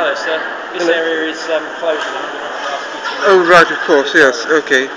Oh, Hello, sir. This Hello. area is um, closed Oh, right, of course, yes, okay.